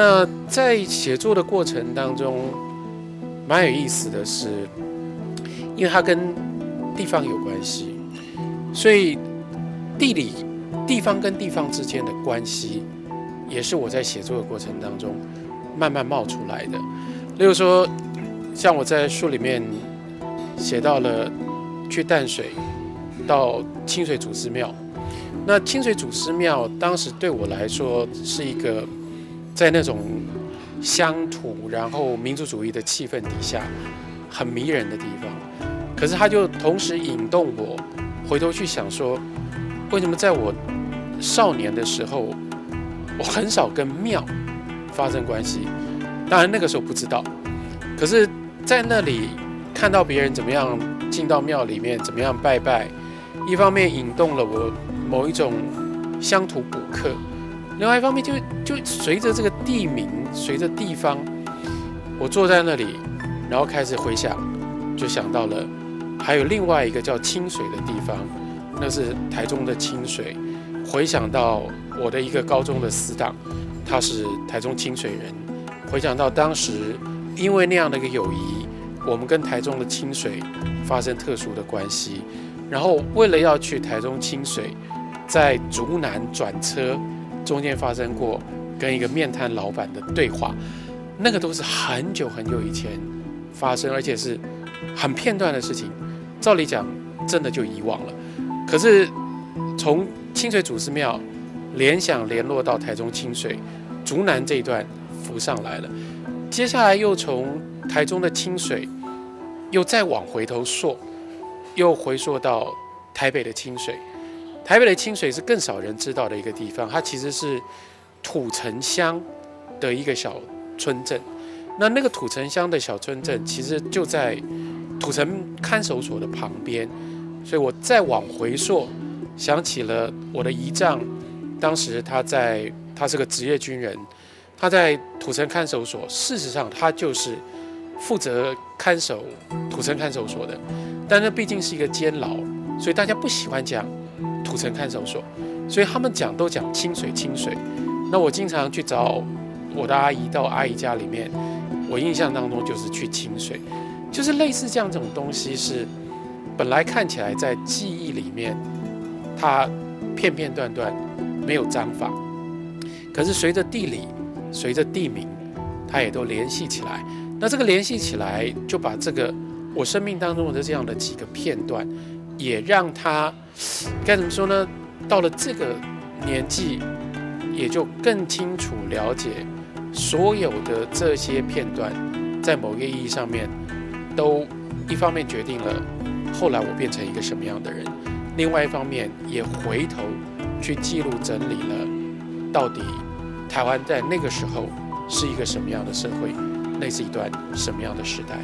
那在写作的过程当中，蛮有意思的是，因为它跟地方有关系，所以地理地方跟地方之间的关系，也是我在写作的过程当中慢慢冒出来的。例如说，像我在书里面写到了去淡水到清水祖师庙。那清水祖师庙当时对我来说是一个在那种乡土，然后民族主义的气氛底下很迷人的地方。可是它就同时引动我回头去想说，为什么在我少年的时候，我很少跟庙发生关系？当然那个时候不知道，可是在那里看到别人怎么样进到庙里面，怎么样拜拜，一方面引动了我。某一种乡土补课，另外一方面就就随着这个地名，随着地方，我坐在那里，然后开始回想，就想到了还有另外一个叫清水的地方，那是台中的清水。回想到我的一个高中的死党，他是台中清水人。回想到当时因为那样的一个友谊，我们跟台中的清水发生特殊的关系，然后为了要去台中清水。在竹南转车中间发生过跟一个面摊老板的对话，那个都是很久很久以前发生，而且是很片段的事情。照理讲，真的就遗忘了。可是从清水祖师庙联想联络到台中清水竹南这一段浮上来了，接下来又从台中的清水又再往回头溯，又回溯到台北的清水。台北的清水是更少人知道的一个地方，它其实是土城乡的一个小村镇。那那个土城乡的小村镇，其实就在土城看守所的旁边。所以我再往回溯，想起了我的姨丈，当时他在，他是个职业军人，他在土城看守所，事实上他就是负责看守土城看守所的。但那毕竟是一个监牢，所以大家不喜欢讲。土城看守所，所以他们讲都讲清水清水。那我经常去找我的阿姨到阿姨家里面，我印象当中就是去清水，就是类似这样这种东西是本来看起来在记忆里面它片片段段没有章法，可是随着地理随着地名，它也都联系起来。那这个联系起来，就把这个我生命当中的这样的几个片段。也让他该怎么说呢？到了这个年纪，也就更清楚了解所有的这些片段，在某个意义上面，都一方面决定了后来我变成一个什么样的人，另外一方面也回头去记录整理了，到底台湾在那个时候是一个什么样的社会，那是一段什么样的时代。